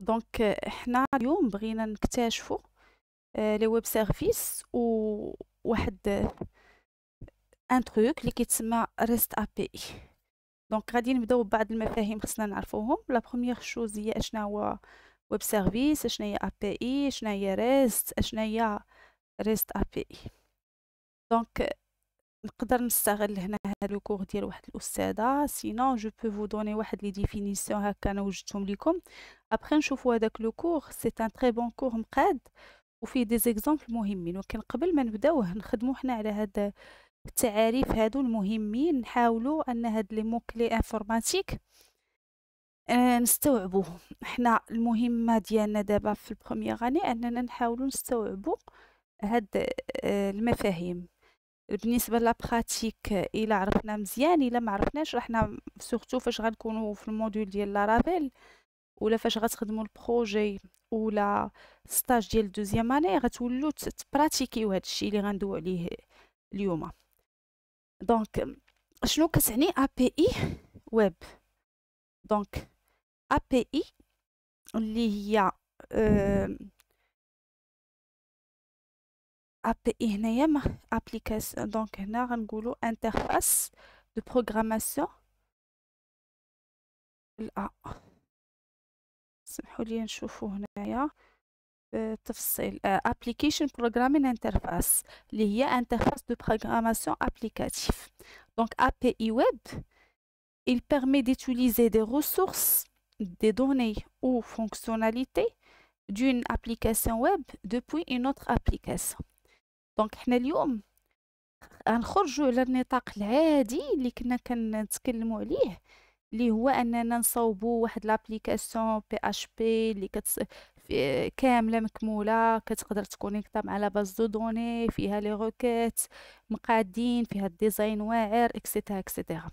donc حنا اليوم بغينا نكتشفوا les web services وواحد un truc اللي كيتسمى REST API donc غادي نبداو ببعض المفاهيم خصنا نعرفوهم. la première chose هي أشنا هو web service أشنا هي API أشنا هي REST أشنا هي REST API. donc نقدر نستغل هنا هاد le cours ديال واحد الأستاذة. sinon je peux vous donner واحد les définitions هكا أنا وجدتهم لكم ابخي نشوفوا هذاك le cours. c'est un très bon cours مقاد وفيه des exemples مهمين. ولكن قبل ما نبداوه نخدموا حنا على هاد التعاريف هادو المهمين. نحاولوا أن هاد les mots clés informatiques نستوعبوه. حنا المهمة ديالنا دابا في ال première année أننا نحاولوا نستوعبوا هاد آه المفاهيم. بالنسبة la pratique إلا عرفنا مزيان إلا ما عرفناش رحنا surtout فاش غنكونوا في ال module ديال Laravel ولا فاش غتخدموا ال projet ولا stage ديال deuxième année غتولوا تبراتيكيو هذا الشيء اللي غندوي عليه اليوم. donc شنو كتعني ا بي اي ويب دونك ا بي اي اللي هي أه API هنايا ابليكاسيون دونك هنا غنقولو انترفاس دو بروغراماسيون لا سمحوا لي نشوفو هنايا بالتفصيل application programming interface اللي هي انترفاس دو بروغراماسيون ابليكاتيف دونك API web il permet d'utiliser des ressources des données ou fonctionnalités d'une application web depuis une autre application donc حنا اليوم غنخرجوا على النطاق العادي اللي كنا كنتكلموا عليه اللي هو أننا نصوبوا واحد l'application PHP اللي كتس... كاملة مكمولة كتقدر تكونيكتا مع la base de données فيها les requêtes مقادين فيها ال design واعر et cetera et cetera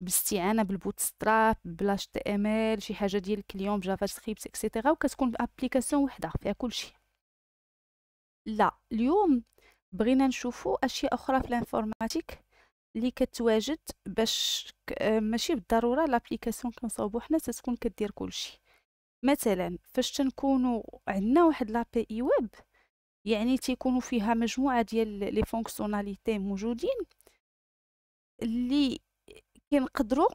باستعانة بال Bootstrap ب l'HTML شي حاجة ديال ال client ب JavaScript et cetera وكتكون application وحدة فيها كلشي. لا اليوم بغينا نشوفوا أشياء أخرى في ال informatique اللي كتواجد باش ماشي بالضرورة l'application كنصاوبو حنا تتكون كدير كلشي. مثلا فاش تنكونوا عندنا واحد l'API web يعني تيكونوا فيها مجموعة ديال les fonctionnalités موجودين اللي كنقدروا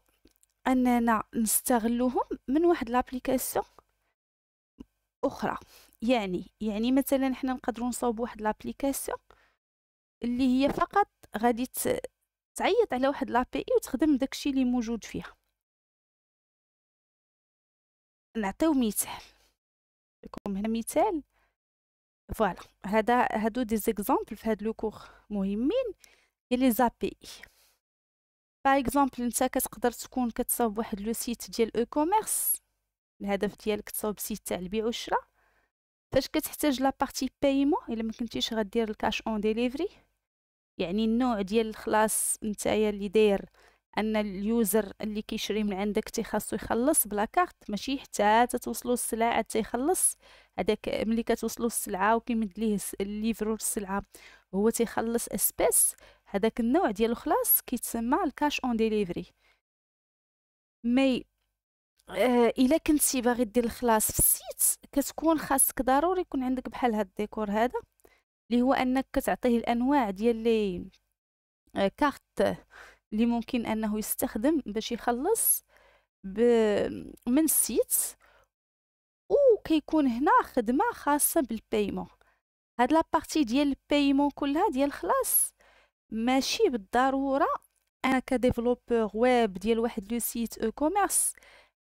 أننا نستغلوهم من واحد l'application أخرى. يعني يعني مثلا حنا نقدروا نصاوب واحد l'application اللي هي فقط غادي تعيط على واحد l'API وتخدم داكشي اللي موجود فيها. نعطيو مثال. لكم هنا مثال. voilà هذا هادو des exemples في هاد le cours مهمين ديال les API. par exemple انت كتقدر تكون كتصاوب واحد le site ديال e-commerce الهدف ديالك تصاوب site تاع البيع والشراء. فاش كتحتاج la partie paiement إلا ما كنتيش غدير ال cash on delivery يعني النوع ديال الخلاص نتايا اللي داير أن ال user اللي كيشري من عندك تيخاصو يخلص ب la carte ماشي حتى تتوصلوا السلعة عاد تيخلص هذاك ملي كتوصلوا السلعة وكيمد ليه ال livreur السلعة هو تيخلص espèces هذاك النوع ديال الخلاص كيتسمى ال cash on delivery mais آه إلا كنتي باغي دير الخلاص في ال site كتكون خاصك ضروري يكون عندك بحال هاد الديكور هذا اللي هو أنك كتعطيه الأنواع ديال les آه cartes اللي ممكن أنه يستخدم باش يخلص. من ال site وكيكون هنا خدمة خاصة بال paiement هاد la partie ديال ال paiement كلها ديال الخلاص ماشي بالضرورة أنا ك développeur web ديال واحد le site e-commerce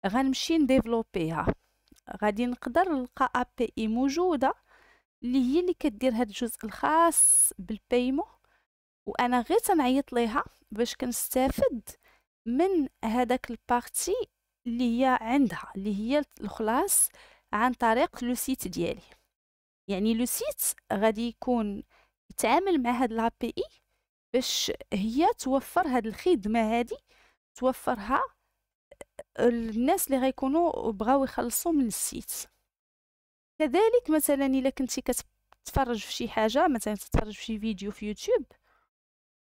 غنمشي نديفلوبيها. غادي نقدر نلقى API موجودة اللي هي اللي كدير هاد الجزء الخاص بال paiement وأنا غير تنعيط ليها باش كنستافد من هذاك ال partie اللي هي عندها اللي هي الخلاص عن طريق le site ديالي. يعني le site غادي يكون يتعامل مع هاد l'API باش هي توفر هاد الخدمة هادي توفرها الناس اللي غيكونوا بغاو يخلصوا من ال site. كذلك مثلا إلا كنتي كتفرج في شي حاجة مثلا تتفرج في شي فيديو في يوتيوب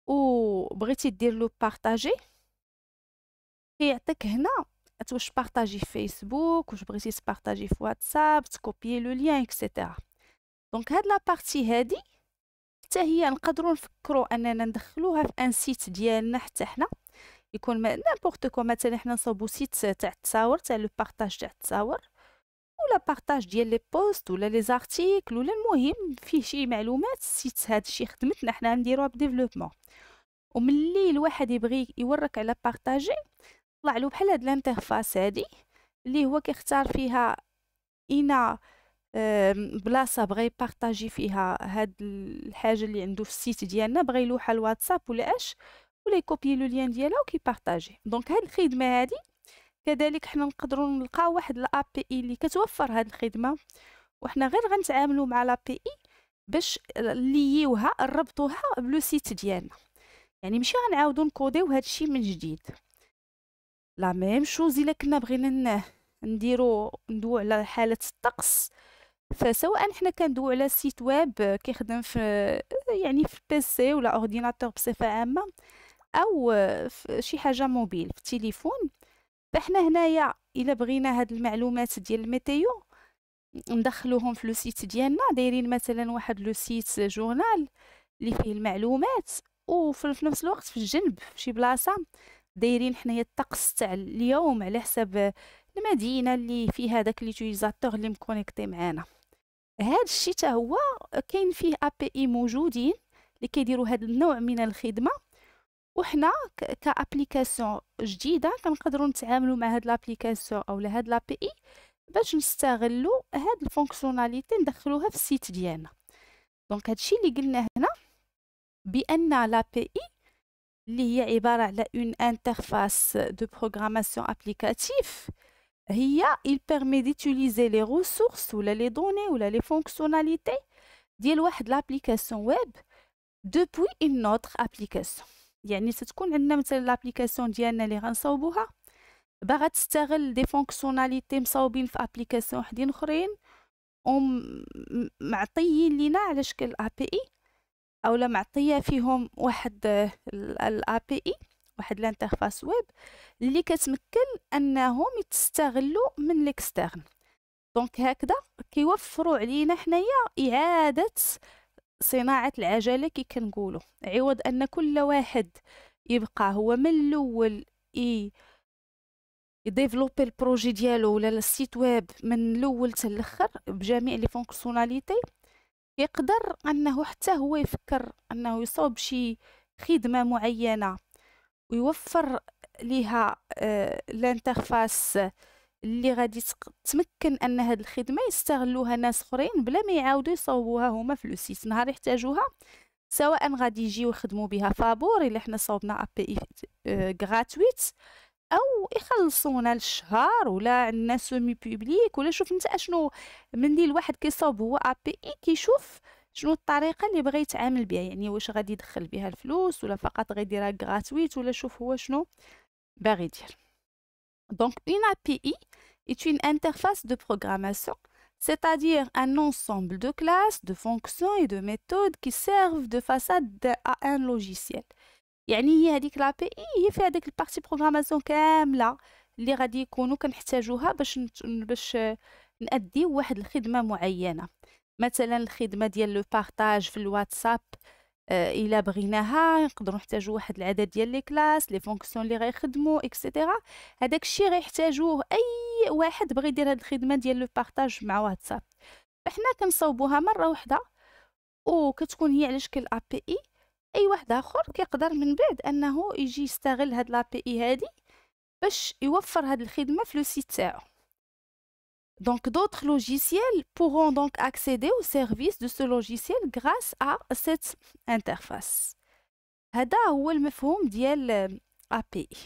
وبغيتي دير له partager كيعطيك هنا واش تبارطاجي في فيسبوك واش بغيتي تبارطاجي في واتساب تكوبيي le lien et cetera donc هاد la partie هادي حتى هي نقدروا نفكروا أننا ندخلوها في un site ديالنا حتى حنا. يكون n'importe quoi مثلا حنا نصوبو site تاع التصاور تاع le partage تاع التصاور ولا partage ديال les posts ولا les articles ولا المهم فيه شي معلومات ال site هذا الشيء خدمتنا حنا نديروها ب développement. وملي الواحد يبغي يورك على partager طلع له بحال هاد ال interface هادي اللي هو كيختار فيها اينا بلاصة بغى يبارطاجي فيها هاد الحاجة اللي عنده في ال site ديالنا بغى يلوحها الواتساب ولا إش. ولا يكوبي le lien ديالها وكيبارطاجي donc هاد الخدمة هادي كذلك حنا نقدروا نلقاو واحد ال API اللي كتوفر هاد الخدمة وحنا غير غنتعاملوا مع l'API باش ليوها نربطوها ب le site ديالنا. يعني ماشي غنعاودو نكوديو هادشي من جديد. la même chose إلا كنا بغينا نديرو ندويو على حالة الطقس. فسواء حنا كندويو على site web كيخدم في يعني في PC ولا ordinateur بصفة عامة أو شي حاجة موبيل في التليفون. فإحنا هنايا إلا بغينا هاد المعلومات ديال ال météo ندخلوهم في le site ديالنا. دايرين مثلا واحد le site journal اللي فيه المعلومات وفي نفس الوقت في الجنب في شي بلاصة دايرين حنايا الطقس تاع اليوم على حساب المدينة اللي فيها داك l'utilisateur اللي مكونيكتي معانا. هاد الشيء حتى هو كاين فيه API موجودين اللي كيديروا هاد النوع من الخدمة. وحنا ك application جديدة كنقدروا نتعاملوا مع هاد l'application أو هاد l'API باش نستغلوا هاد ال fonctionnalité ندخلوها في ال site ديالنا. donc هادشي اللي قلنا هنا بأن l'API اللي هي عبارة على une interface de programmation applicative هي il permet d'utiliser les ressources ولا les données ولا les fonctionnalités ديال واحد l'application web depuis une autre application. يعني ستكون عندنا مثلا l'application ديالنا اللي غنصاوبوها باغا تستغل des fonctionnalités مصاوبين في applications وحدين أخرين معطيين لينا على شكل API أولا معطية فيهم واحد ال API واحد l'interface web اللي كتمكن أنهم يتستغلوا من l'externe donc هكذا كيوفروا علينا حنايا إعادة صناعة العجله كي كنقولوا عوض أن كل واحد يبقى هو من الأول اي يديفلوبي le projet ديالو ولا le site web من الأول حتى الأخر بجميع les fonctionnalités يقدر أنه حتى هو يفكر أنه يصوب شي خدمة معينة ويوفر ليها آه l'interface اللي غادي تمكن أن هاد الخدمة يستغلوها ناس أخرين بلا ما يعاودوا يصوبوها هما في le site نهار يحتاجوها سواء غادي يجيو يخدموا بها فابور إلا حنا صوبنا API gratuite أو يخلصونا الشهر ولا عندنا semi-publique ولا شوف أنت أشنو ملي الواحد كيصوب هو API كيشوف شنو الطريقة اللي بغى يتعامل بها يعني واش غادي يدخل بها الفلوس ولا فقط غيديرها gratuite ولا شوف هو شنو باغي يدير. donc une API est une interface de programmation c'est-à-dire un ensemble de classes, de fonctions et de méthodes qui servent de façade à un logiciel. يعني هي هذيك l'API هي فيها ديك la partie programmation كامله اللي غادي يكونوا كنحتاجوها باش باش نأديو واحد الخدمه معينه مثلا الخدمه ديال le partage في الواتساب آه إلا بغيناها نقدروا نحتاجوا واحد العدد ديال les classes les fonctions اللي غيخدموا et cetera هذاك الشيء غيحتاجوه أي واحد بغى يدير هاد الخدمة ديال le partage مع واتساب. فحنا كنصاوبوها مرة واحدة وكتكون هي على شكل API أي واحد آخر كيقدر من بعد أنه يجي يستغل هاد l'API هادي باش يوفر هاد الخدمة في le site تاعو. Donc d'autres logiciels pourront donc accéder au service de ce logiciel grâce à cette interface. هذا هو المفهوم ديال API.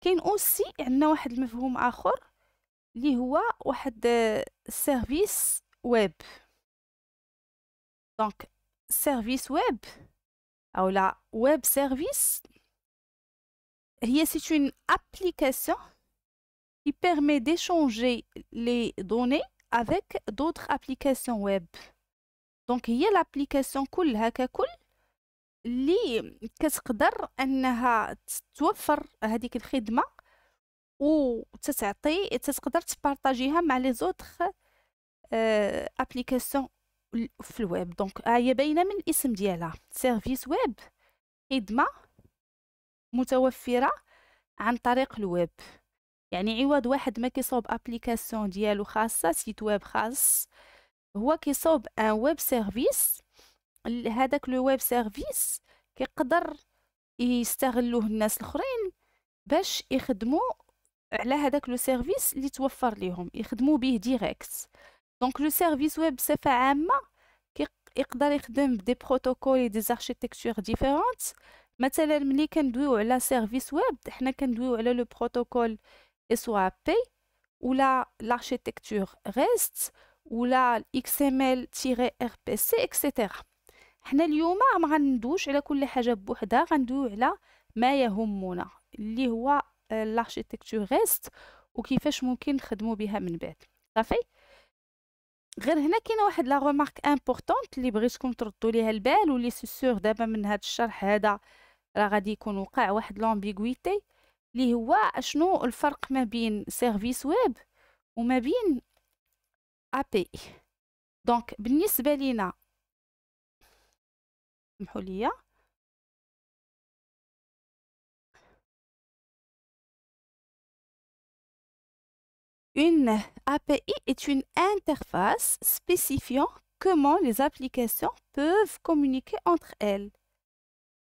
كاين aussi عندنا واحد المفهوم اخر اللي هو واحد service web donc service web أو لا web service هي c'est une application qui permet d'échanger les données avec d'autres applications web. donc هي l'application كلها ككل اللي كتقدر انها توفر هذيك الخدمه وتتعطي تقدر تبارطاجيها مع les autres applications في le web donc هي باينه من الاسم ديالها service web خدمه متوفره عن طريق le web يعني عوض واحد ما كيصوب application ديالو خاصة site web خاص. هو كيصوب un web service هذاك le web service كيقدر يستغلوه الناس الأخرين باش يخدموا على هذاك le service اللي توفر ليهم يخدموا به direct donc le service web بصفة عامة يقدر يخدم ب des protocoles des architectures différentes مثلا ملي كندويو على service web حنا كندويو على le protocole ولا الاكس ام ال تيري ار بي سي اكسيتيرا حنا اليوم ما غندوش على كل حاجة بوحدها غندويو على ما يهمنا اللي هو l'architecture REST وكيفاش ممكن نخدمو بها من بعد صافي غير هنا كاينة واحد la remarque importante اللي بغيتكم تردوا ليها البال واللي c'est sûr دابا من هذا الشرح هذا راه غادي يكون وقع واحد l'ambiguïté اللي هو شنو الفرق ما بين service web وما بين API donc بالنسبة لينا سمحوا لي Une API est une interface spécifiant comment les applications peuvent communiquer entre elles.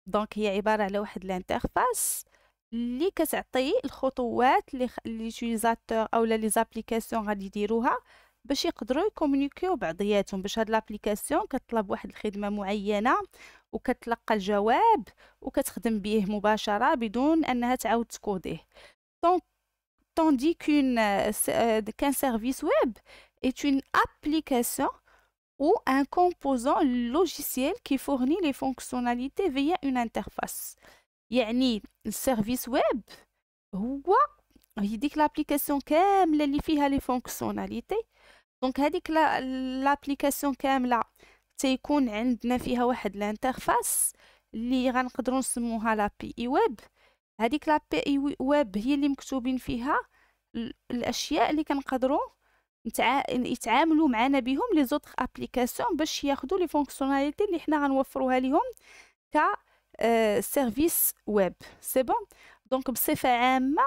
donc هي عبارة على واحد l'interface اللي كتعطي الخطوات اللي l'utilisateur اولا les applications غادي يديروها باش يقدروا يكومونيكيو بعضياتهم باش هاد l'application كطلب واحد الخدمة معينة وكتلقى الجواب وكتخدم به مباشرة بدون أنها تعاود تكوديه. donc tandis qu'une euh, qu'un service web est une application ou un composant logiciel qui fournit les fonctionnalités via يعني le service web هو هي ديك l'application كاملة اللي فيها les fonctionnalités donc هذيك l'application كاملة تيكون عندنا فيها واحد ال interface اللي غنقدروا نسموها لا بي اي ويب هذيك لا بي اي ويب هي اللي مكتوبين فيها الأشياء اللي كنقدروا يتعاملوا معنا بهم les autres applications باش ياخذوا les fonctionnalités اللي حنا غنوفروها لهم ك service web c'est bon donc بصفه عامه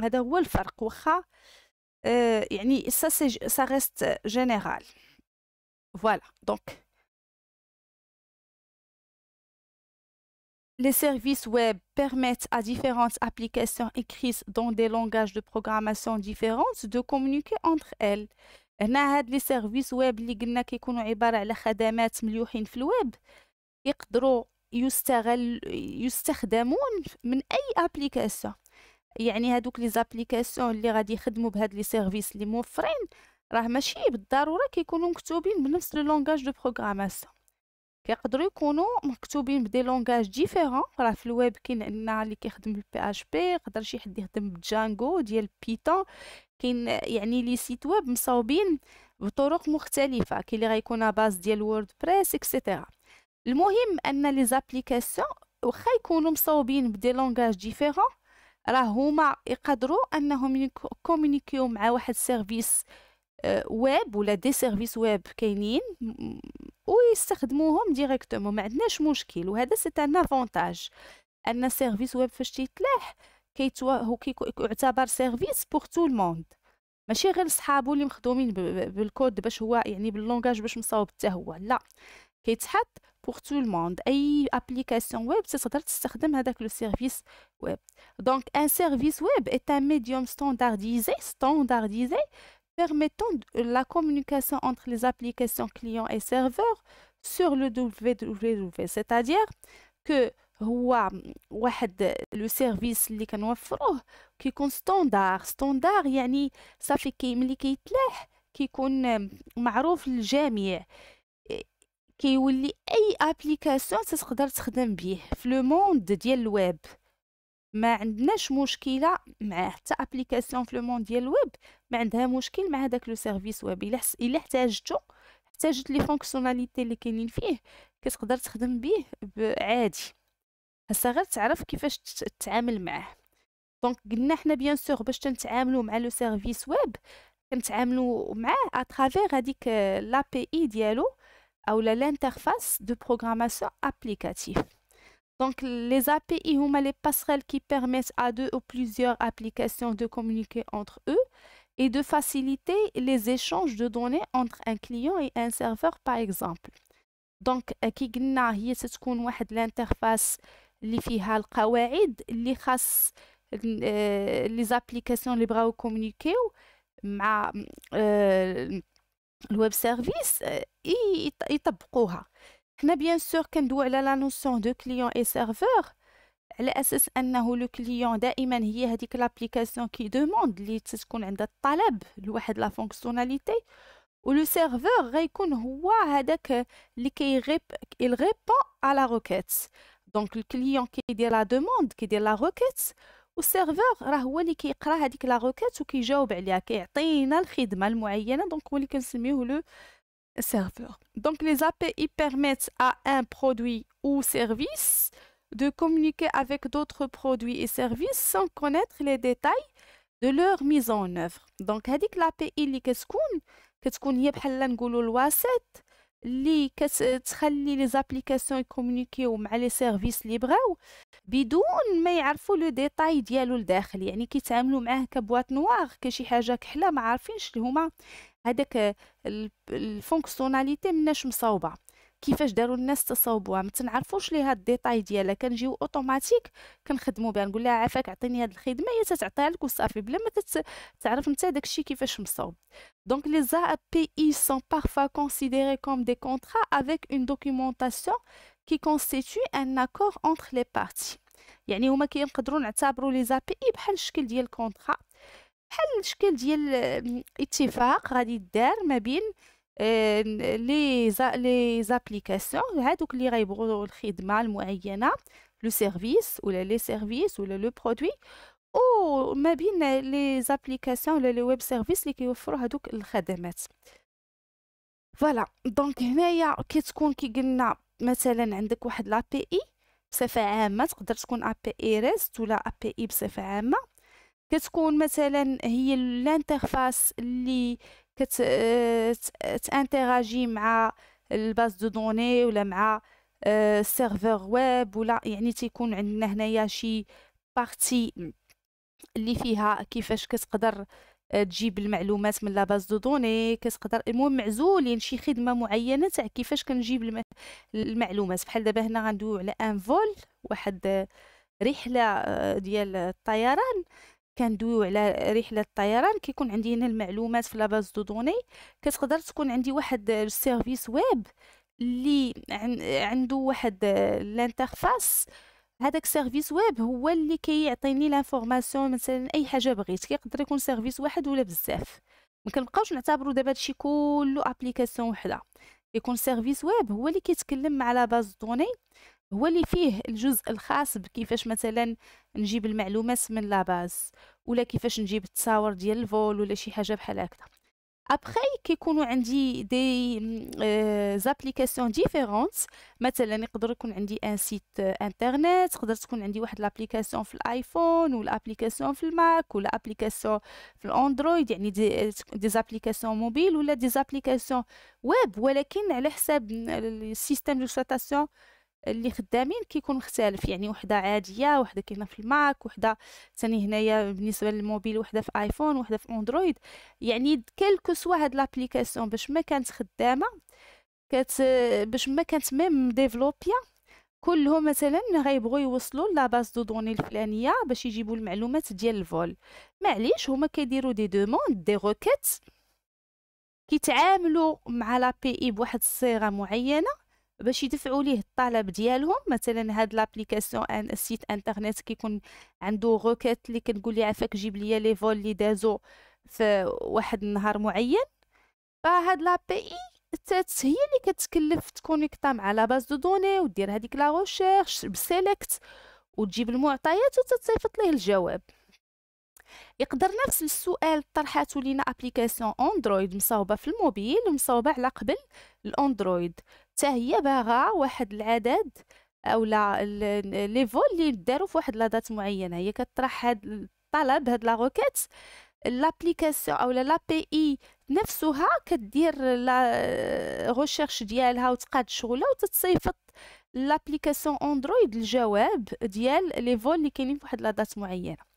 هذا هو الفرق واخا يعني ça c'est ça reste général voilà donc Les services web permettent à différentes applications écrites dans des langages de programmation différents de communiquer entre elles. هنا هاد les services web اللي قلنا كيكونوا عبارة على خدمات مليوحين في الويب يقدروا يستغل يستخدمون من أي application يعني هادوك les applications اللي غادي يخدموا بهاد les services اللي موفرين راه ماشي بالضرورة كيكونوا مكتوبين بنفس le langage de programmation كيقدروا يكونوا مكتوبين ب des langages différents راه في الويب كاين عندنا اللي كيخدم بال PHP يقدر شي حد يخدم ب Django ديال Python كاين يعني les sites web مصاوبين بطرق مختلفة كاين اللي غيكون base ديال WordPress et cetera المهم أن les applications واخا يكونوا مصاوبين ب des langages différents راه هما يقدروا أنهم يcommuniquer مع واحد service web ولا des services web كاينين ويستخدموهم directement ما عندناش مشكل وهذا c'est un avantage أن service web فاش تيتلاح كيتوا هو كيعتبر service pour tout le monde ماشي غير صحابو اللي مخدومين بالكود باش هو يعني بال langage باش مصاوب حتى هو لا. كيتحط pour tout le monde اي application web تقدر تستخدم هذاك le service web donc un service web est un médium standardisé standardisé permettant la communication entre les applications clients et serveurs sur le www c'est-à-dire que هو واحد le service اللي كنوفروه كيكون standard standard يعني صافي كي ملي كيتلاح كيكون معروف للجميع كيولي أي application تقدر تخدم به في le monde ديال الويب. ما عندناش مشكلة مع حتى application في le monde ديال الويب ما عندها مشكل مع هذاك le service web. إلا إلا احتاجتو احتاجت les fonctionnalités اللي كاينين فيه كتقدر تخدم به عادي هسا غير تعرف كيفاش تتعامل معاه. دونك قلنا حنا بيان سور باش تنتعاملوا مع لو سيرفيس ويب كنتعاملوا معاه اترافير هذيك لا بي اي ديالو ou l'interface de programmation applicative. Donc, les API sont les passerelles qui permettent à deux ou plusieurs applications de communiquer entre eux et de faciliter les échanges de données entre un client et un serveur, par exemple. Donc, كي قلنا هي تتكون واحد l'interface اللي فيها القواعد اللي خاص les applications اللي بغاو كومونيكيو مع ال web service يطبقوها حنا bien sûr كندوي على la notion de client et serveur على أساس انه le client دائما هي هذيك l'application qui demande اللي تكون عندها الطلب لواحد la fonctionnalité و le serveur غيكون هو هذاك اللي كيجيب il répond à la requête. donc ال client كيدير la demande كيدير la requête والسيرفور راه هو اللي كيقرا هذيك لا روكيت وكيجاوب عليها كيعطينا الخدمه المعينه دونك هو اللي كنسميوه لو serveur. Donc les API permettent à un produit ou service de communiquer avec d'autres produits et services sans connaître les détails de leur mise en œuvre. Donc هذيك l'API اللي كتكون كتكون هي بحال نقولوا الواسط اللي كتخلي les applications يcommuniquer مع les services اللي بغاو بدون ما يعرفوا le détail ديالو لداخل. يعني كيتعاملوا معاه ك boîte noire كشي حاجة كحلة ما عارفينش اللي هما. هذاك ال fonctionnalité مناش مصاوبة. كيفاش داروا الناس تصاوبوها ما تنعرفوش ليها ال détail ديالها كنجيو أوتوماتيك كنخدموا بها نقول لها عافاك عطيني هاد الخدمة هي تتعطيها لك وصافي بلا ما تعرف نتا داكشي كيفاش مصاوب. donc les API sont parfois considérés comme des contrats avec une documentation qui constitue un accord entre les parties. يعني هما كينقدروا نعتبروا les API بحال الشكل ديال ال contrat بحال الشكل ديال اتفاق غادي يدار ما بين les les applications هادوك اللي غيبغوا الخدمة المعينة le service ولا les services ولا le produit أو ما بين les applications ولا les web services اللي كيوفروا هادوك الخدمات. voilà donc هنايا كتكون كي قلنا مثلا عندك واحد l'API بصفة عامة تقدر تكون ا بي اي ريست ولا ا بي اي بصفة عامة. كتكون مثلا هي ال interface اللي كتinteragir مع ال base de données ولا مع serveur web ولا يعني تيكون عندنا هنايا شي partie اللي فيها كيفاش كتقدر تجيب المعلومات من la base de données كتقدر المهم معزولين شي خدمة معينة تاع كيفاش كنجيب المعلومات. بحال دابا هنا غندويو على un vol واحد رحلة ديال الطيران. كندويو على رحلة الطيران كيكون عندي هنا المعلومات في la base de données. كتقدر تكون عندي واحد ال service web اللي عنده واحد ال interface. هذاك service web هو اللي كيعطيني l'information مثلا أي حاجة بغيت. كيقدر يكون service واحد ولا بزاف. ما كنبقاوش نعتبروا دابا هادشي كله application وحدة. يكون service web هو اللي كيتكلم مع la base de données. هو اللي فيه الجزء الخاص بكيفاش مثلا نجيب المعلومات من la base ولا كيفاش نجيب التصاور ديال ال vol ولا شي حاجة بحال هكذا. ابخي كيكونوا عندي des applications différentes مثلا يقدر يكون عندي un site internet تقدر تكون عندي واحد l'application في ال iPhone ولا application في ال Mac ولا application في ال Android يعني des applications mobiles ولا des applications web ولكن على حساب ال système دو اللي خدامين كيكون مختلف يعني وحدة عادية وحدة كاينة في ال Mac وحدة ثاني هنايا بالنسبة للموبيل وحدة في iPhone وحدة في Android. يعني quelque soit هاد l'application باش ما كانت خدامة كت باش ما كانت même ديفلوبيا كلهم مثلا غيبغوا يوصلوا la base de données الفلانية باش يجيبوا المعلومات ديال ال vol. معليش هما كيديروا des demandes des requêtes كيتعاملوا مع l'API بواحد الصيغة معينة باش يدفعوا ليه الطلب ديالهم؟ مثلا هاد l'application un site internet كيكون عنده requête اللي كنقول لي عافاك جيب لي les vols اللي دازو في واحد النهار معين. فهاد l'API هي اللي كتكلف تكونيكتا مع la base de données ودير هذيك la recherche ب select وتجيب المعطيات وتتصيفط ليه الجواب. يقدر نفس السؤال طرحاتو لينا application Android مصاوبة في الموبيل ومصاوبة على قبل ال Android حتى هي باغا واحد العدد أو لا les vols اللي داروا في واحد la date معينة. هي كطرح هاد الطلب هاد la requête l'application أو l'API نفسها كدير la recherche ديالها وتقاد شغلها وتتصيفط l'application Android الجواب ديال les vols اللي كاينين فواحد la date معينة.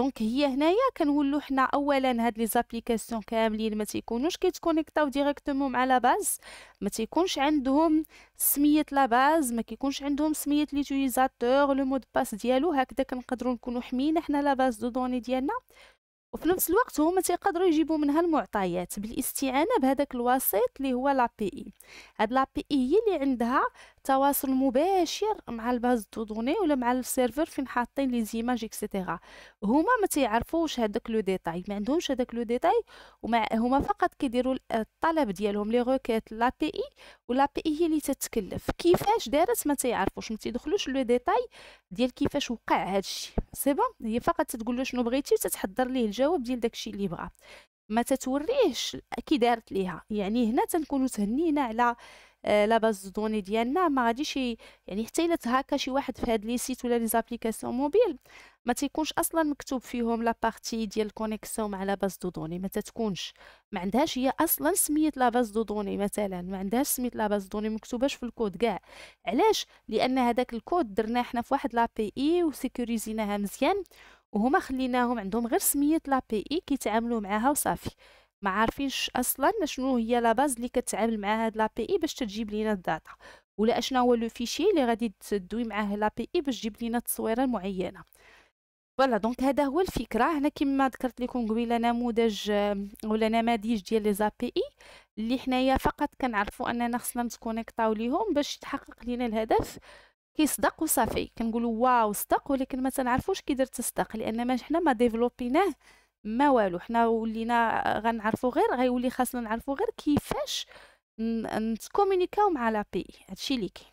donc هي هنايا كنولو حنا اولا هاد les applications كاملين ما تيكونوش كيتكونيكتاو directement مع la base ما تيكونش عندهم سمية la base ما كيكونش عندهم سمية l'utilisateur le mot de passe ديالو هكذا كنقدروا نكونوا حمينا حنا la base de données ديالنا. وفي نفس الوقت هما تيقدروا يجيبوا منها المعطيات بالإستعانة بهذاك الوسيط اللي هو l'API. هاد l'API هي اللي عندها تواصل مباشر مع ال base de données ولا مع ال serveur فين حاطين les images et cetera هما ما تيعرفوش هذاك le détail ما عندهمش هذاك le détail ومع هما فقط كيديروا الطلب ديالهم les requêtes l'API و l'API هي اللي تتكلف. كيفاش دارت ما تيعرفوش ما تيدخلوش le détail ديال كيفاش وقع هذا الشيء. c'est bon هي فقط تقول له شنو بغيتي تتحضر ليه الجواب ديال داكشي اللي بغا. ما تتوريهش كي دارت ليها. يعني هنا تنكونوا تهنينا على آه، la base de données ديالنا ما غاديش يعني حتى إلا تهاكا شي واحد في هاد les sites ولا les applications mobiles ما تيكونش أصلا مكتوب فيهم la partie ديال ال connexion مع la base de données ما تتكونش. ما عندهاش هي أصلا سميه la base de données مثلا ما عندهاش سميه la base de données مكتوباش في الكود كاع. علاش؟ لأن هذاك الكود درناه حنا في واحد l'API وسيكوريزيناها مزيان وهما خليناهم عندهم غير سميه l'API كيتعاملوا معاها وصافي. ما عارفينش أصلا شنو هي la base اللي كتعامل مع هاد l'API باش تجيب لينا ال data ولا اشنا هو le fichier اللي غادي تدوي معاه l'API باش تجيب لينا التصويره المعينه voilà donc هذا هو الفكرة. هنا كما ذكرت لكم قبيلة نموذج ولا نماذج ديال les API اللي حنايا فقط كنعرفوا أننا خصنا نتكونيكطاو ليهم باش يتحقق لينا الهدف. كيصدق وصافي كنقولوا waouh صدق ولكن ما تنعرفوش كي درت تصدق لأن ما حنا ما ديفلوبيناه ما والو حنا ولينا غنعرفوا غير غيولي خاصنا نعرفوا غير كيفاش نتكومونيكاو مع l'API هادشي اللي كاين.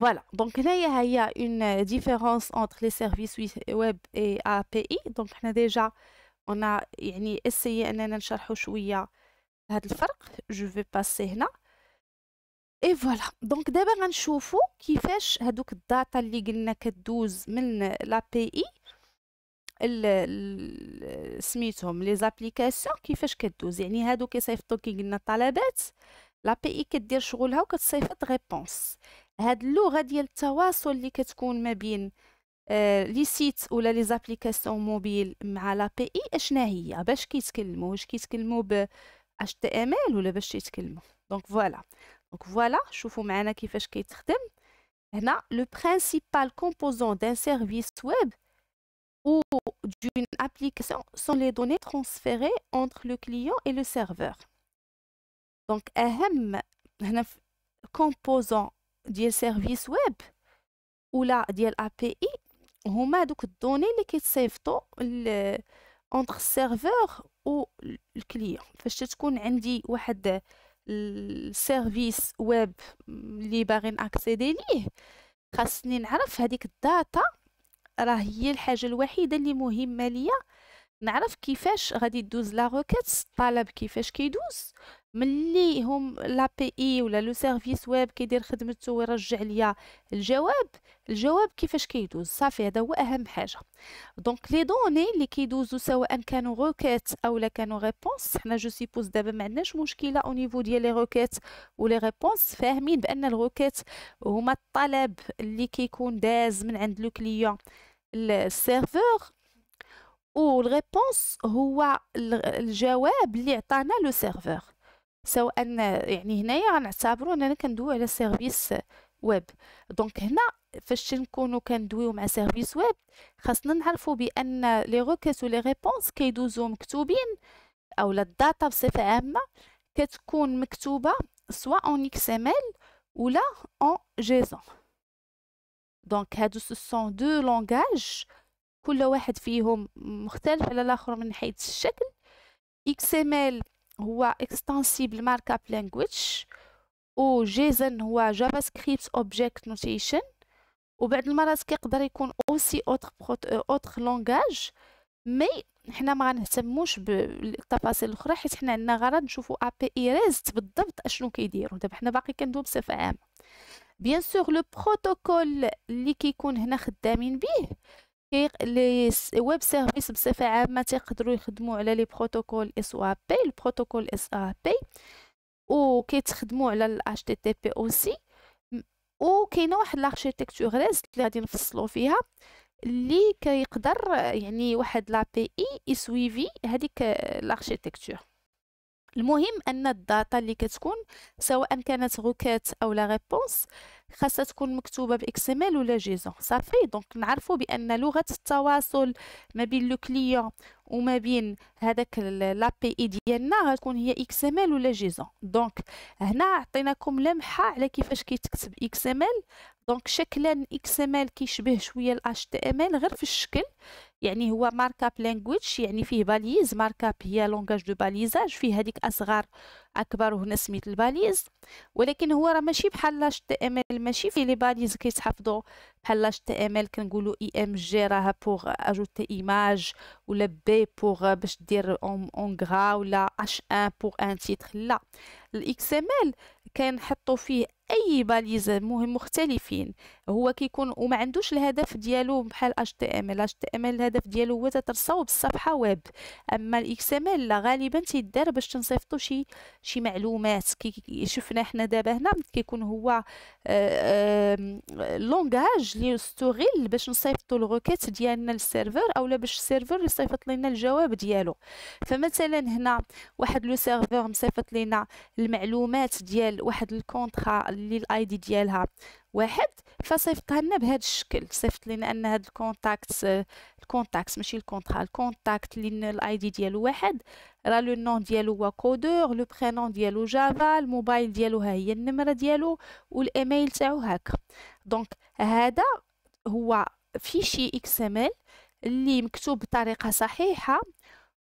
Voilà, donc هنايا هي une différence entre les services web et API donc حنا déjà on a يعني essayé اننا نشرحوا شوية هذا الفرق je vais passer هنا et voilà donc دابا غنشوفوا كيفاش هادوك ال data اللي قلنا كدوز من l'API سميتهم les applications كيفاش كدوز. يعني هادو كيصيفطوا كي قلنا الطلبات l'API كدير شغلها وكتصيفط réponse. هاد اللغة ديال التواصل اللي كتكون ما بين آه les sites ولا les applications mobiles مع l'API أشنا هي؟ باش كيتكلموا؟ واش كيتكلموا ب HTML ولا باش يتكلموا؟ donc voilà donc voilà شوفوا معنا كيفاش كيتخدم. هنا le principal composant d'un service web ou d'une application sont les données transférées entre le client et le serveur. Donc, أهم هنا composant ديال service web ولا ديال API هما دوك ال données اللي كيتصيفطوا entre ال serveur و ال client فاش تكون عندي واحد ال service web اللي باغي ناكسيدي ليه خاصني نعرف هذيك ال data راه هي الحاجة الوحيدة اللي مهمة ليا. نعرف كيفاش غادي دوز la requête الطلب كيفاش كيدوز ملي هم l'API ولا le service web كيدير خدمته ويرجع ليا الجواب الجواب كيفاش كيدوز. صافي هذا هو أهم حاجة. donc les données اللي كيدوزو سواء كانوا requêtes أو لا كانوا réponses حنا je suppose دابا ما عندناش مشكلة au niveau ديال les requêtes و les réponses فاهمين بأن ال requête هما الطلب اللي كيكون داز من عند le client. ال serveur وال réponse هو الجواب اللي عطانا le serveur سواء يعني هنايا غنعتبروا أننا كندويو على service web donc هنا فاش نكونوا كندويو مع service web خاصنا نعرفوا بأن les requêtes و les réponses كيدوزو مكتوبين أو ال data بصفة عامة كتكون مكتوبة سواء en XML ولا en JSON donc هادو سو deux langages كل واحد فيهم مختلف على الآخر من حيث الشكل. XML هو extensible markup language و JSON هو JavaScript Object Notation وبعد المرات كيقدر يكون aussi autre autre langage mais حنا ما غنهتموش بالتفاصيل الأخرى حيت حنا عندنا غرض نشوفوا API REST بالضبط أشنو كيديروا دابا حنا باقي كندوي بصفه عامه bien sûr le protocole اللي كيكون هنا خدامين به les web services بصفه عامه تيقدروا يخدموا على les protocoles SOAP البروتوكول SOAP وكيتخدموا على ال HTTP aussi وكاينه واحد l'architecture REST اللي غادي نفصلوا فيها اللي كيقدر يعني واحد l'API يسويفي هذيك l'architecture المهم أن ال data اللي كتكون سواء كانت requête أو لا réponse خاصها تكون مكتوبة ب XML ولا JSON. صافي. donc نعرفوا بأن لغة التواصل ما بين le client وما بين هذاك l'API ديالنا غتكون هي XML ولا JSON. donc هنا عطيناكم لمحة على كيفاش كيتكتب XML. donc شكلا XML كيشبه شوية ال HTML غير في الشكل. يعني هو markup language يعني فيه balises markup هي langage de balisage فيه هذيك أصغر أكبر وهنا سميت ال balise ولكن هو راه ماشي بحال l'HTML ماشي فيه les balises كيتحفظوا بحال l'HTML. كنقولوا IMG راها pour ajouter image ولا B pour باش دير en gras ولا H1 pour un titre لا ال XML كنحطوا فيه أي balise مهم مختلفين. هو كيكون وما عندوش الهدف ديالو بحال HTML الهدف ديالو هو تترصاو بالصفحه ويب. أما ال XML غالبا تيدار باش تنصيفطوا شي شي معلومات. كي شفنا حنا دابا هنا كيكون هو langage اللي يستغل باش نصيفطوا ال requête ديالنا لل serveur أولا باش ال serveur يصيفط لنا الجواب ديالو. فمثلا هنا واحد le serveur مصيفط لنا المعلومات ديال واحد ال contrat اللي ال ID ديالها واحد فصيفطها لنا بهذا الشكل. صيفط لنا ان هذا ال contact ال contact ماشي ال contrat ال contact اللي ال ID ديالو واحد. راه le nom ديالو هو كودور le prénom ديالو جافا الموبايل ديالو ها هي النمرة ديالو والإيميل تاعو هكا donc هذا هو fichier XML اللي مكتوب بطريقة صحيحة.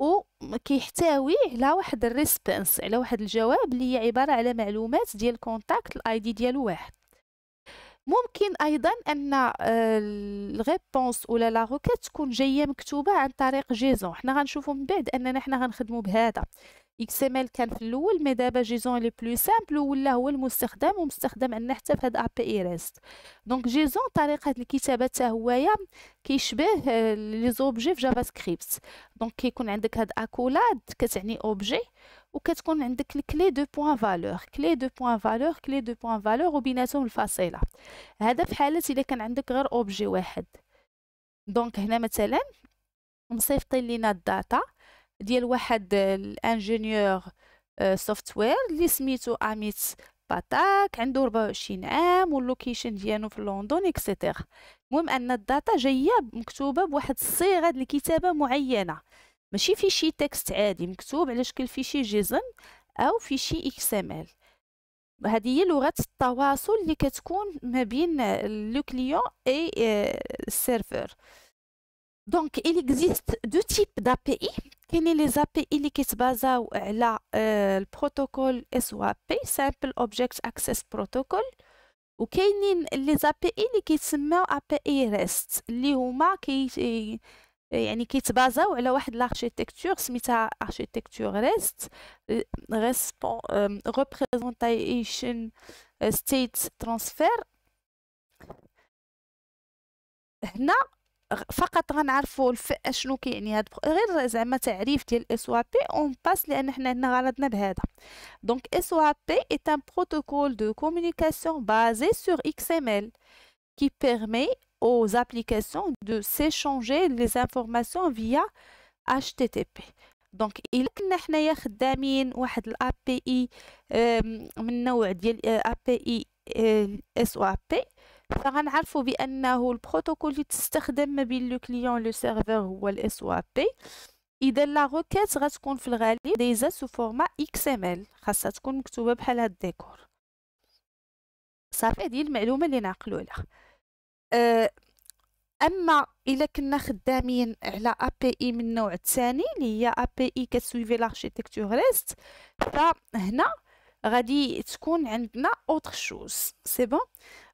وكيحتوي على واحد ال response على واحد الجواب اللي هي عبارة على معلومات ديال contact ال ID ديالو واحد. ممكن أيضا أن آه، ال réponse ولا لا تكون جاية مكتوبة عن طريق JSON. حنا غنشوفوا من بعد أننا حنا غنخدموا بهذا. XML كان في الأول mais دابا JSON le plus simple ولا هو المستخدم ومستخدم عندنا حتى في هاد API REST. donc JSON طريقة الكتابة حتى هويا كيشبه آه، les objets في JavaScript donc كيكون عندك هاد accolades كتعني objet وكتكون عندك ال clé deux points valeur clé deux points valeur clé deux points valeur وبيناتهم الفاصله هذا في حالة إلا كان عندك غير objet واحد. donc هنا مثلا مصيفطين لينا ال data. ديال واحد ال ingénieur software اللي سميتو اميت باتاك عنده 24 عام وال location ديالو في لندن et cetera المهم أن ال data جاية مكتوبة بواحد الصيغة الكتابه معينة. ماشي fichier texte عادي مكتوب على شكل fichier JSON أو fichier XML. هذه هي لغة التواصل اللي كتكون ما بين le client et ال serveur donc il existe deux types d'API. كاينين les API اللي كيتبازاو على البروتوكول SOAP Simple Object Access Protocol وكاينين les API اللي كيتسموا API REST اللي هما كي يعني كيتبازاو على واحد l'architecture سميتها architecture REST Representation State Transfer هنا فقط غنعرفوا شنو كيعني هاد غير زعما تعريف ديال SOAP en passe لأن حنا عندنا غرضنا بهذا. Donc SOAP est un protocole de communication basé sur XML qui permet aux applications de s'échanger les informations via HTTP donc إلا كنا حنايا خدامين واحد الاب بي اي من نوع ديال اب بي اي اس أو بي فغنعرفوا بأنه البروتوكول اللي تستخدم ما بين le client le serveur هو ال SOAP إذا la requête غتكون في الغالب دايزه sous format XML خاصها تكون مكتوبة بحال هاد الديكور. صافي هذه المعلومة اللي نعقلوا عليها أه أما إلا كنا خدامين على API من النوع الثاني اللي هي API كت suivi l'architecture REST فهنا غادي تكون عندنا autre chose c'est bon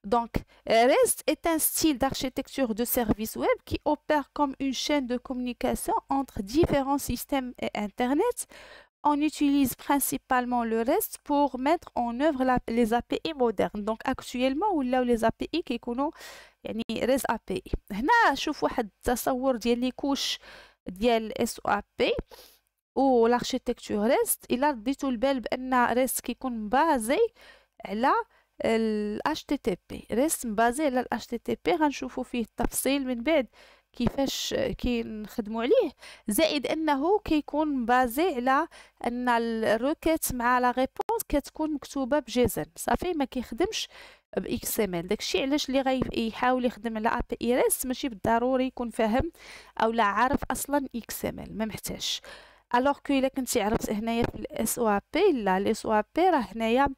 Donc, REST est un style d'architecture de service web qui opère comme une chaîne de communication entre différents systèmes et Internet on utilise principalement le REST pour mettre en œuvre la, les API modernes donc actuellement ولاو les API كيكونوا يعني REST API هنا شوف واحد التصور ديال لي كوش ديال اس او بي و لاركتيكتور ريست الا رديتو البال بان ريست كيكون بازي على ال HTTP REST basé على ال HTTP غنشوفو فيه التفصيل من بعد كيفاش كنخدموا عليه. زائد أنه كيكون basé على أن ال requête مع la réponse كتكون مكتوبة ب JSON. صافي ما كيخدمش XML. داكشي علاش اللي غيحاول يخدم على API REST ماشي بالضروري يكون فاهم أو لا عارف أصلا XML ما محتاجش. alors que إلا كنتي عرفت هنايا في ال SOAP لا الاس أو بي راه هنايا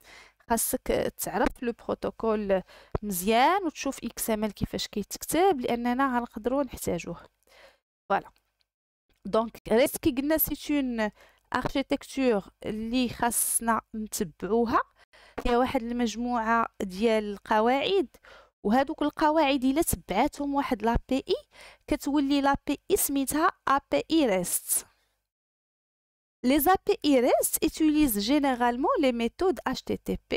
خاصك تعرف le protocole مزيان وتشوف XML كيفاش كيتكتب لأننا غنقدروا نحتاجوه. Voilà. Donc REST كي قلنا c'est une architecture اللي خاصنا نتبعوها. فيها واحد المجموعة ديال القواعد وهذوك القواعد إلا تبعاتهم واحد لا بي إي كتولي لا بي إي سميتها ا بي إي ريست. Les API REST utilisent généralement les méthodes HTTP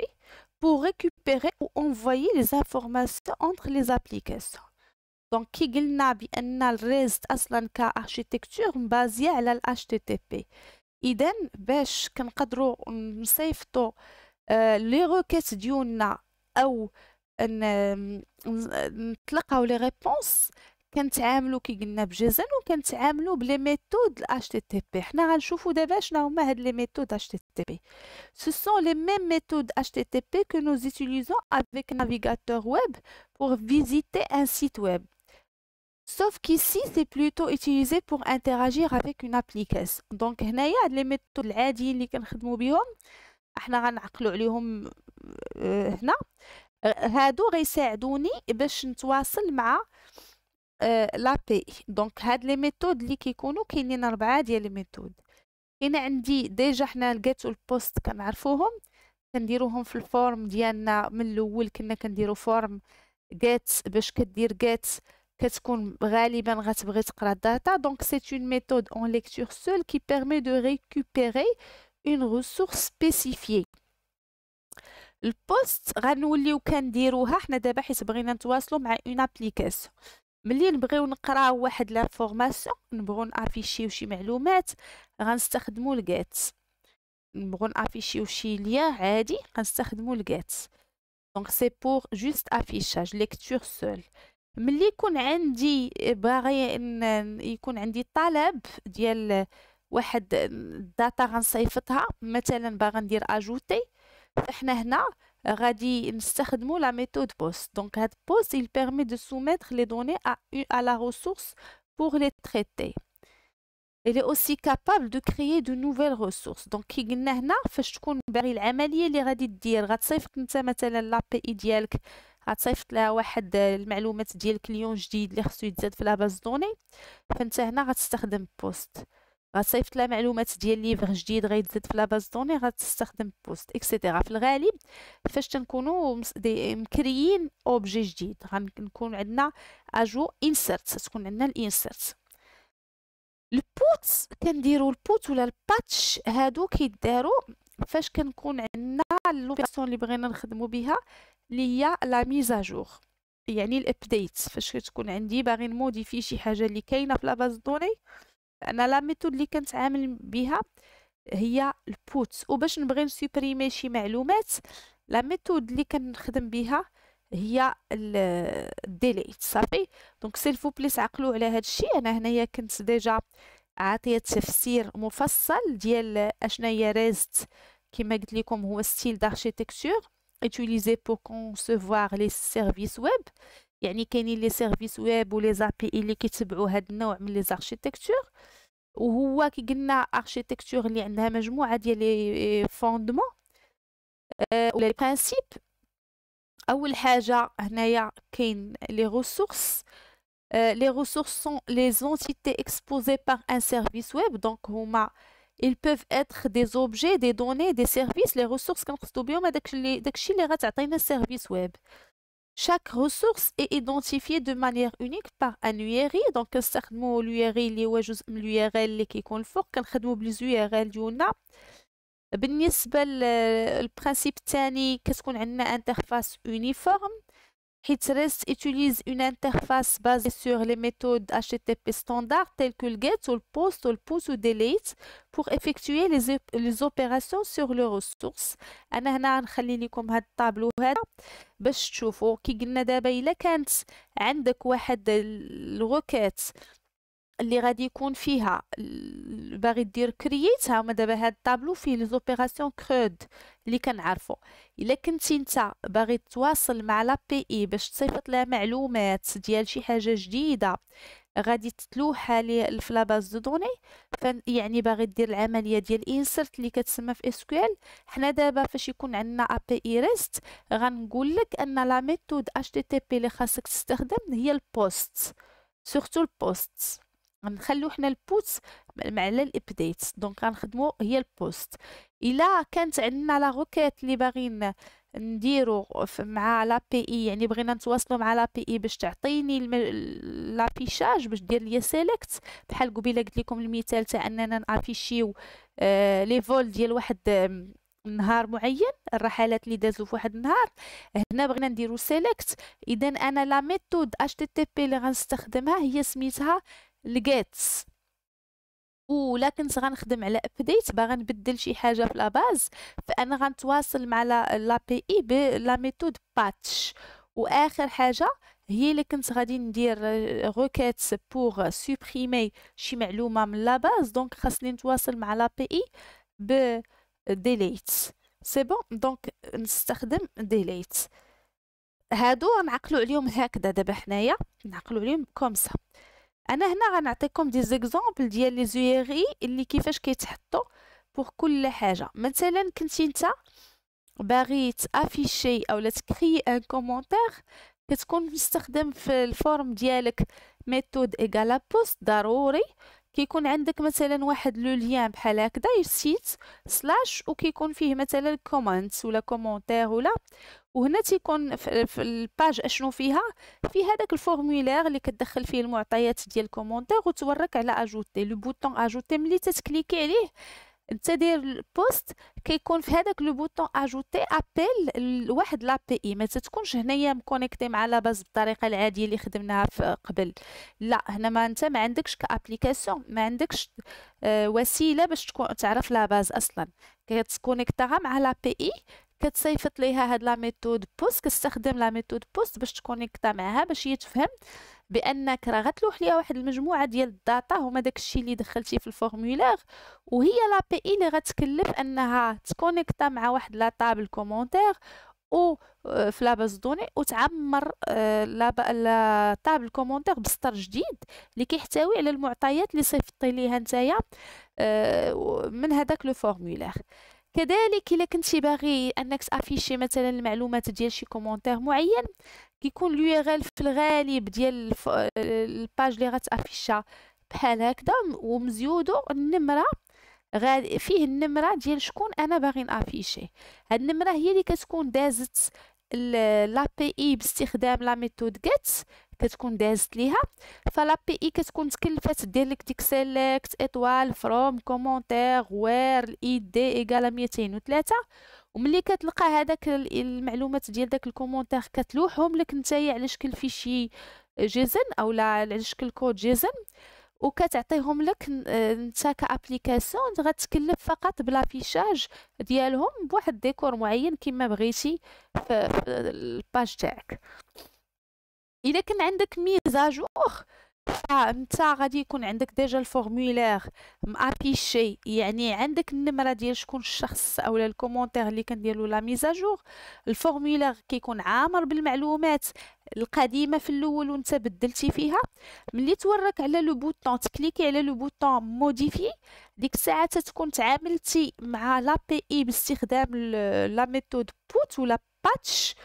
pour récupérer ou envoyer les informations entre les applications. Donc, كي قلنا بأن الريست أصلا كاركتيكتور مبازية على ال HTTP إذا باش كنقدروا نصيفطوا لي روكيت ديالنا أو نتلقاو لي ريبونس كنتعاملوا كي قلنا ب JSON وكنتعاملوا ب les méthodes ال HTTP حنا غنشوفوا دابا شنو هما هاد les méthodes HTTP Ce sont les mêmes méthodes HTTP que nous utilisons avec navigateur web pour visiter un site web. Sauf qu'ici, c'est plutôt utilisé pour interagir avec une application. Donc, هنايا هاد les méthodes العاديين اللي كنخدموا بهم إحنا غنعقلوا عليهم هنا هادو غيساعدوني باش نتواصل مع l'API donc هاد les méthodes اللي كيكونوا كاينين أربعة ديال les méthodes كاين عندي déjà حنا ال GET وال POST كنعرفوهم كنديروهم في ال form ديالنا. من الأول كنا كنديرو form GET باش كدير GET كتكون غالبا غتبغي تقرا ال data donc c'est une méthode en lecture seule qui permet de récupérer une ressource spécifiée ال POST غنوليو كنديروها. حنا دابا حيت بغينا نتواصلوا مع une application ملي نبغيو نقراو واحد l'information نبغيو ن afficher يو شي معلومات غنستخدمو ال GET نبغيو ن afficher يو شي lien عادي غنستخدمو ال GET donc c'est pour juste affichage lecture seule ملي يكون عندي باغي يكون عندي طلب ديال واحد ال data غنصيفطها مثلا باغا ندير ajouter فاحنا هنا غادي نستخدمو la méthode POST. Donc, cette POST, il permet de soumettre les données à, à la ressource pour les traiter. Il est aussi capable de créer de nouvelles ressources. Donc, كي قلنا هنا فاش تكون باغي العملية اللي غادي دير غتصيفط انت مثلا ل API ديالك غتصيفط لها واحد المعلومات ديال client جديد اللي خصو يتزاد في la base de données فانت هنا غتستخدم POST غتصيفط لها معلومات ديال livre جديد غيتزاد في la base de données غتستخدم POST. et cetera في الغالب فاش تنكونوا م créé ين objet جديد غنكون عندنا ajout insert تكون عندنا ال insert. ال PUT كنديروا ال PUT ولا ال PATCH هادو كيداروا فاش كنكون عندنا l'opération اللي بغينا نخدموا بها اللي هي la mise à jour يعني ال update فاش كتكون عندي باغي ن modifier شي حاجة اللي كاينة في la base de données أنا la méthode اللي كنتعامل بها هي ال PUT وباش نبغي ن supprimer شي معلومات la méthode اللي كنخدم بها هي ال DELETE صافي؟ donc s'il vous plaît عقلوا على هذا الشيء أنا هنايا كنت déjà عطيت تفسير مفصل ديال اشنا هي REST كما قلت لكم هو style d'architecture utilisé pour concevoir les services web. يعني كاينين les services web و les API اللي كيتبعوا هاد النوع من les architectures وهو كي قلنا architecture اللي عندها مجموعة ديال les fondements أه voilà les principes أول حاجة هنايا كاين les ressources les ressources sont les entités exposées par un service web donc هما ils peuvent être des objets des données des services. Les ressources كنقصدو بهم هذاك اللي داكشي اللي غتعطينا ال service web chaque ressource est identifiée de manière unique par un URI donc كنستخدموا ال URI اللي هو جزء من ال URL اللي كيكون الفوق كنخدموا ب les URL ديالنا بالنسبة لل principe الثاني كتكون عندنا انترفاس يونيفورم REST utilise une interface basée sur les méthodes HTTP standards telles que le GET ou le POST ou le PUT ou DELETE pour effectuer les, les opérations sur les ressources انا هنا غنخلي لكم هاد الطابلو هذا باش تشوفوا كي قلنا دابا الا كانت عندك واحد الروكات اللي غادي يكون فيها باغي دير en: create ها هما دابا هاد الطابلو فيه les opérations CRUD اللي كنعرفو. إلا كنتي نتا باغي تواصل مع l'API باش تصيفط لها معلومات ديال شي حاجة جديدة غادي تلوحها لي في la base de données يعني باغي دير العملية ديال insert اللي كتسمى في SQL حنا دابا فاش يكون عندنا API REST غنقول لك أن la méthode HTTP اللي خاصك تستخدم هي ال POST surtout ال POST غنخلو حنا ال PUT مع ال update donc غنخدمو هي ال POST. إلا كانت عندنا la requête اللي باغيين نديرو مع l'API يعني بغينا نتواصلوا مع l'API باش تعطيني l'affichage باش دير ليا select بحال قبيلة قلت لكم المثال تاع أننا نafficher يو آه les vols ديال واحد نهار معين الرحلات اللي دازو في واحد النهار هنا بغينا نديرو select اذا أنا la méthode HTTP اللي غنستخدمها هي سميتها ال GET ولا كنت غنخدم على update باغا نبدل شي حاجة في la base فأنا غنتواصل مع l'API ب la méthode PATCH. واخر حاجة هي اللي كنت غادي ندير requête pour supprimer شي معلومة من la base donc خاصني نتواصل مع l'API ب DELETE. C'est bon donc نستخدم DELETE. هادو نعقلوا عليهم هكذا دابا حنايا نعقلوا عليهم comme ça أنا هنا غنعطيكم des exemples ديال les URI اللي كيفاش كيتحطوا pour كل حاجة. مثلا كنتي نتا باغي تafficher اولا تcréer un commentaire كتكون مستخدم في ال form ديالك method égal à POST ضروري. كيكون عندك مثلا واحد le lien بحال هكذا site slash وكيكون فيه مثلا comment ولا commentaire ولا. وهنا تيكون في ال page أشنو فيها؟ في هذاك ال formulaire اللي كتدخل فيه المعطيات ديال ال commentaire وتورك على ajouter le bouton ajouter ملي تتcliquer عليه. انت داير ال POST كيكون في هذاك le bouton ajouter appel لواحد l'API ما تتكونش هنايا مconnecté مع la base بالطريقة العادية اللي خدمناها في قبل. لا هنا ما أنت ما عندكش comme application ما عندكش آه وسيلة باش تكون تعرف la base أصلا. كتconnecta ها مع l'API كتصيفط ليها هاد la méthode POST كتستخدم la méthode POST باش تconnecta معها باش هي تفهم بأنك راه غتلوح ليها واحد المجموعة ديال ال data هما داكشي اللي دخلتي في ال formulaire وهي l'API اللي غتكلف أنها تconnecta مع واحد la table commentaire أو آه، في la base données وتعمر آه، la table commentaire بسطر جديد اللي كيحتوي على المعطيات اللي صيفطتي ليها نتايا آه، من هذاك le formulaire. كذلك الا كنتي باغي انك تafficher مثلا المعلومات ديال شي commentaire معين كيكون URL في الغالب ديال ال page اللي غتafficha بحال هكذا ومزيودو النمرة غادي فيه النمرة ديال شكون أنا باغي نafficher هاد النمرة هي اللي كتكون دازت l'API باستخدام la méthode GET كتكون دازت ليها. ف l'API كتكون تكلفات دير لك ديك select étoile from commentaire where ال ID égal à 203 وملي كتلقى هذاك المعلومات ديال داك ال commentaire كتلوحهم لك نتايا على شكل fichier JSON اولا على شكل code JSON. وكتعطيهم لك انت ك application غتكلف فقط ب l'affichage ديالهم بواحد ديكور معين كما بغيتي في ال page تاعك. إلا كان عندك mise à jour فانت غادي يكون عندك déjà ال formulaire مaffiché يعني عندك النمرة ديال شكون الشخص اولا ال commentaire اللي كنديرلو la mise à jour ال formulaire كيكون عامر بالمعلومات القديمة في الأول وانت بدلتي فيها. ملي تورك على le bouton تcliquer على le bouton modifier ديك الساعة تتكون تعاملتي مع l'API باستخدام la méthode PUT ولا PATCH.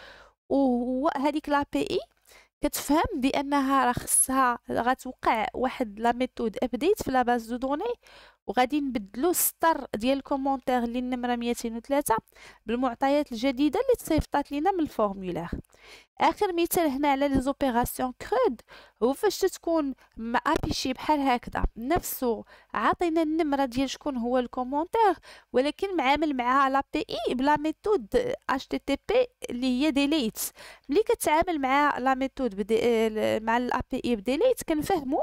وهو هذيك l'API كتفهم بأنها راه خصها غتوقع واحد la méthode update في la base de données. وغادي نبدلو السطر ديال ال commentaire اللي النمرة 203 بالمعطيات الجديدة اللي تصيفطات لينا من ال formulaire آخر مثال هنا على les opérations CRUD هو فاش تكون affiché بحال هكذا. نفسه عاطينا النمرة ديال شكون هو ال commentaire ولكن معامل معها لا بي اي بلا ميثود اش تي تي بي اللي هي delete ملي كتعامل مع la méthode مع l'API ب delete كنفهموا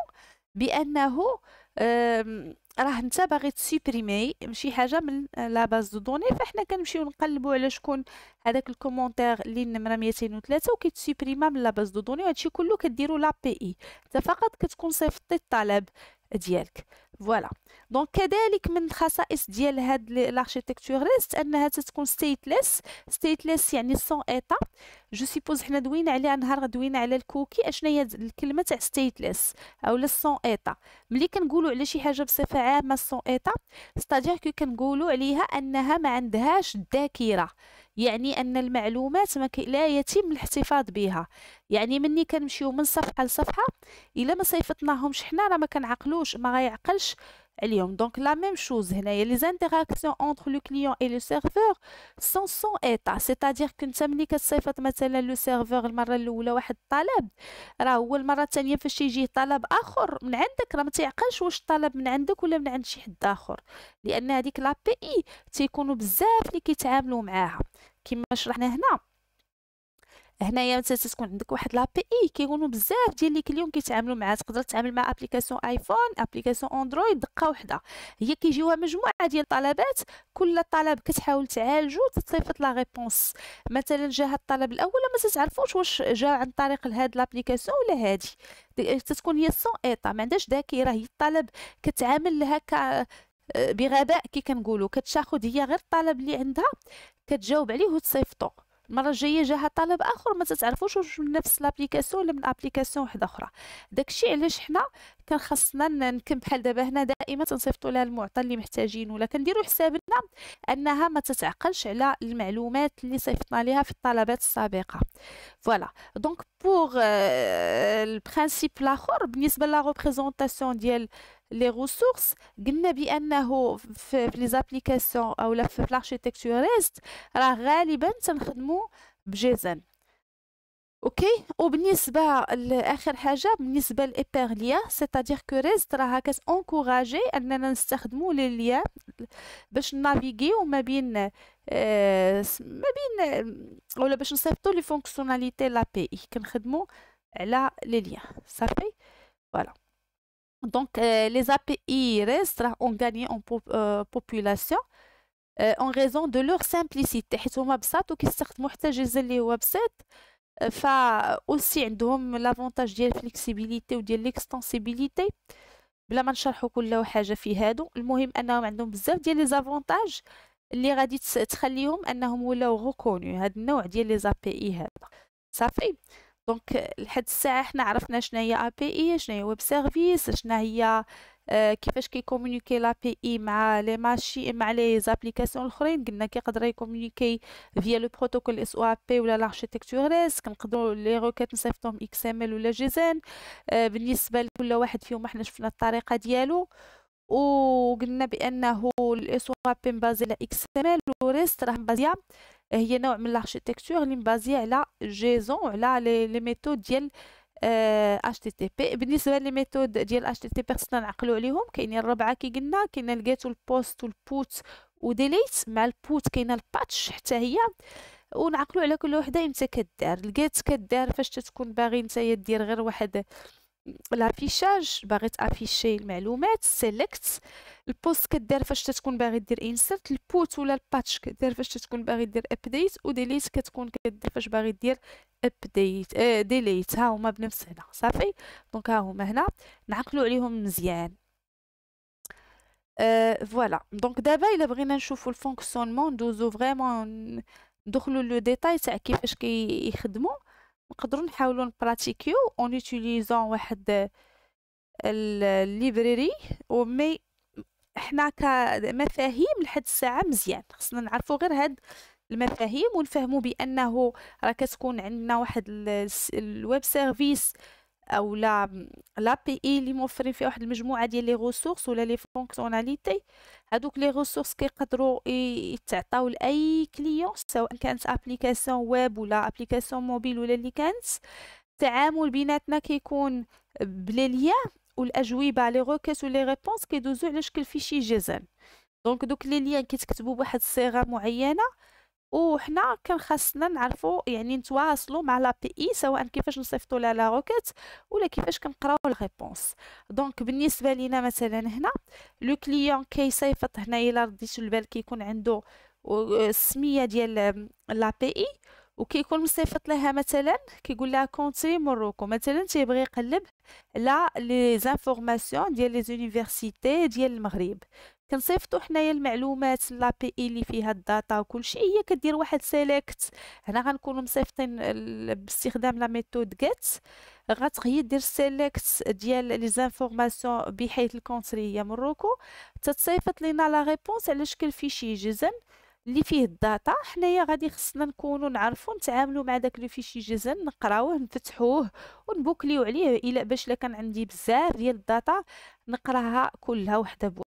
بانه راه انت باغي ت supprimer شي حاجة من la base de données فاحنا كنمشيو نقلبوا على شكون. هذاك ال commentaire اللي النمره 203 وكيت supprima من la base de données وهادشي كله كديروا l'API. انت فقط كتكون صيفطتي الطلب. ديالك. voilà donc كذلك من الخصائص ديال هاد l'architecture REST أنها تتكون stateless stateless يعني sans état je suppose حنا دوينا عليها نهار دوينا على les cookies. اشنا هي الكلمة تاع stateless أولا sans état ملي كنقولوا على شي حاجة بصفة عامة sans état c'est-à-dire que كنقولوا عليها أنها ما عندهاش الذاكرة. يعني أن المعلومات ما لا يتم الاحتفاظ بها. يعني مني كنمشيو من صفحة لصفحة إلا ما صيفطناهمش حنا راه ما كنعقلوش ما غيعقلش. اليوم. donc la même chose هنايا les interactions entre le client et le serveur sont sans état c'est-à-dire كنت ملي كتصيفط مثلا le serveur المرة الأولى واحد الطلب راه هو المرة الثانية فاش يجي طلب آخر من عندك راه ما تيعقلش واش الطلب من عندك ولا من عند شي حد آخر. لأن هذيك l'API تيكونوا بزاف اللي كيتعاملوا معاها. كما شرحنا هنا. هنايا مثلا تكون عندك واحد l'API كيكونوا بزاف ديال les clients كيتعاملوا معها تقدر تتعامل مع application iPhone application Android دقة وحدة. هي كيجيوها مجموعة ديال الطلبات. كل طلب كتحاول تعالجو تصيفط la réponse. مثلا جا الطلب الأول ما تتعرفوش واش جا عن طريق هاد l'application ولا هادي. تتكون هي sans état ما عندهاش ذاكرة. هي الطلب كتعامل هكا بغباء كي كنقولوا كتاخذ هي غير الطلب اللي عندها كتجاوب عليه وتصيفطو. المرة الجاية جاها طلب آخر ما تتعرفوش واش من نفس l'application ولا من application واحدة أخرى. داكشي علاش حنا كان خاصنا نكم بحال دابا هنا دائما تنصيفطوا لها المعطى اللي محتاجين ولا كنديروا حسابنا أنها ما تتعقلش على المعلومات اللي صيفطنا لها في الطلبات السابقة. voilà donc pour ال principe الآخر بالنسبة la représentation ديال لي ريسورس قلنا بأنه في لي زابليكاسيون اولا في لاركتيكتور ريست راه غالبا تنخدموا بجيزن أوكي وبالنسبة لآخر حاجة بالنسبة لإيبرليا سيتادير كو ريست راها كتونكوراجي أننا نستخدموا لي ليا باش نافيغيو ما بين آه ما بين ولا باش نصيفطوا لي فونكسيوناليتي لا بي إي. كنخدموا على لي ليا. صافي؟ فوالا. Donc, euh, les API REST ont gagné en euh, population euh, en raison de leur simplicité. حيت هما بساط وكيستخدموا حتى جزء اللي هو بسيط فا اوسي عندهم لافونتاج ديال الفليكسيبيليتي وديال ليكستنسيبيليتي بلا ما نشرحوا كل حاجة في هادو المهم انهم عندهم بزاف ديال لي زافونتاج اللي غادي تخليهم انهم ولاو غوكوني هاد النوع ديال لي اي هذا صافي donc لحد الساعة حنا عرفنا شنو هي API شنو هي web service شنو هي آه كيفاش كي communiquer l'API مع les ماشي مع les applications الاخرين قلنا كيقدر ي communiquer via le protocole SOAP ولا l'architecture REST كنقدروا les requêtes نصيفطوهم XML ولا JSON آه بالنسبة لكل واحد فيهم إحنا شفنا الطريقة ديالو. وقلنا بأنه ال SOAP مبازي على XML و REST راه مبازية. هي نوع من ال architecture اللي مبازية على JSON وعلى les méthodes ديال HTTP بالنسبة les méthodes ديال HTTP خصنا نعقلوا عليهم. كاينين الربعة كي قلنا كاين الجيت والبوست والبوت وديليت. مع ال PUT كاينة ال PATCH حتى هي. ونعقلوا على كل وحدة. إمتى كدار. ال GET كدار. فاش تكون باغي نتايا دير غير واحد l'affichage باغي ت afficher المعلومات select ال POST كدير فاش تكون باغي دير insert ال PUT ولا ال PATCH كدير فاش تكون باغي دير update و DELETE كتكون كدير فاش باغي دير update آه delete ها هما بنفس هنا صافي donc ها هما هنا نعقلوا عليهم مزيان voilà donc دابا الا بغينا نشوفوا ال fonctionnement ندوزو vraiment ندخلوا le détail تاع كيفاش كيخدموا نقدروا نحاولوا ن pratiquer en utilisant واحد ال library mais حنا كمفاهيم لحد الساعة مزيان. خصنا نعرفوا غير هاد المفاهيم ونفهموا بأنه راه كتكون عندنا واحد ال web service أو لا l'API اللي موفرين فيها واحد المجموعة ديال les ressources ولا les fonctionnalités هادوك les ressources كيقدروا يتعطاو لأي client سواء كانت application web ولا application mobile ولا اللي كانت. التعامل بيناتنا كيكون ب les liens والأجوبة les requêtes و les réponses كيدوزو على شكل fichier JSON donc دوك les liens كيتكتبوا بواحد الصيغه معينة وحنا كان خاصنا نعرفوا يعني نتواصلوا مع l'API سواء كيفاش نصيفطوا لها la requête ولا كيفاش كنقراو ال réponse donc بالنسبة لينا مثلا هنا le client كيصيفط هنا إلا رديتوا البال كيكون عنده السميه ديال l'API وكيكون مصيفط لها مثلا كيقول لها country Morocco مثلا تيبغي يقلب على les informations ديال les universités ديال المغرب. كنصيفطوا حنايا المعلومات l'API اللي فيها ال data وكلشي هي كدير واحد select. هنا غنكونوا مصيفطين باستخدام la méthode GET غتغي دير select ديال les informations بحيث ال country هي Morocco. تتصيفط لينا la réponse على شكل fichier JSON اللي فيه ال data. حنايا غادي خصنا نكونوا نعرفوا نتعاملوا مع داك le fichier JSON نقراوه نفتحوه ونبوكليو عليه. إلى باش الا كان عندي بزاف ديال ال data نقراها كلها وحدة